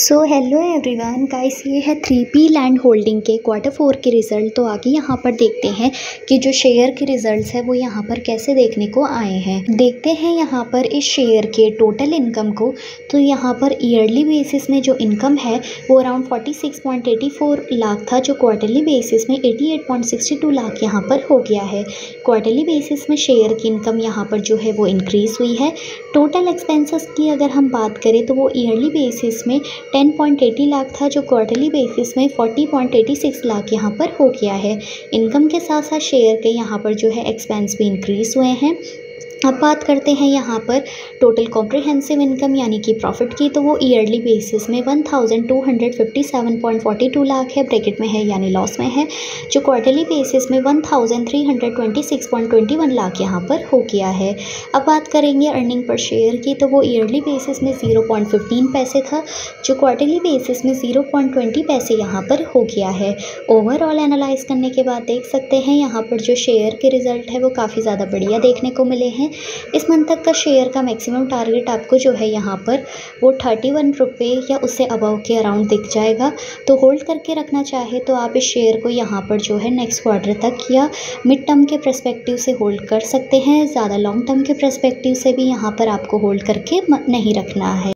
So hello everyone guys ये है three P land holding के क्वार्टर फोर के रिज़ल्ट तो आगे यहाँ पर देखते हैं कि जो शेयर के रिज़ल्ट्स है, वो यहाँ पर कैसे देखने को आए हैं। देखते हैं यहाँ पर इस शेयर के टोटल इनकम को। तो यहाँ पर ईयरली बेसिस में जो इनकम है, वो around forty six point eighty four lakh था, जो क्वार्टरली बेसिस में eighty eight point sixty two lakh यहाँ पर हो गया है। क्वार्टरली बेसिस में शेयर की इनकम यहाँ पर जो है, वो इंक्रीज़ हुई है। टोटल एक्सपेंसेस की अगर हम बात करें तो वो ईयरली बेसिस में टेन पॉइंट एटी लाख था जो क्वार्टरली बेसिस में forty point eighty six lakh यहाँ पर हो गया है। इनकम के साथ साथ शेयर के यहाँ पर जो है एक्सपेंस भी इंक्रीज़ हुए हैं। अब बात करते हैं यहाँ पर टोटल कॉम्प्रिहेंसिव इनकम यानी कि प्रॉफिट की तो वो ईयरली बेसिस में one thousand two hundred fifty seven point forty two lakh है ब्रैकेट में है यानी लॉस में है, जो क्वार्टरली बेसिस में one thousand three hundred twenty six point twenty one lakh यहाँ पर हो गया है। अब बात करेंगे अर्निंग पर शेयर की तो वो ईयरली बेसिस में ज़ीरो पॉइंट फिफ्टीन पैसे था, जो क्वार्टरली बेसिस में ज़ीरो पॉइंट ट्वेंटी पैसे यहाँ पर हो गया है। ओवरऑल एनालाइज करने के बाद देख सकते हैं, यहाँ पर जो शेयर के रिज़ल्ट है वो काफ़ी ज़्यादा बढ़िया देखने को मिले हैं इस मंथ तक का शेयर का मैक्सिमम टारगेट आपको जो है यहाँ पर, वो थर्टी वन रुपये या उससे अबव के अराउंड दिख जाएगा। तो होल्ड करके रखना चाहे तो आप इस शेयर को यहाँ पर जो है नेक्स्ट क्वार्टर तक या मिड टर्म के प्रस्पेक्टिव से होल्ड कर सकते हैं। ज़्यादा लॉन्ग टर्म के प्रस्पेक्टिव से भी यहाँ पर आपको होल्ड करके नहीं रखना है।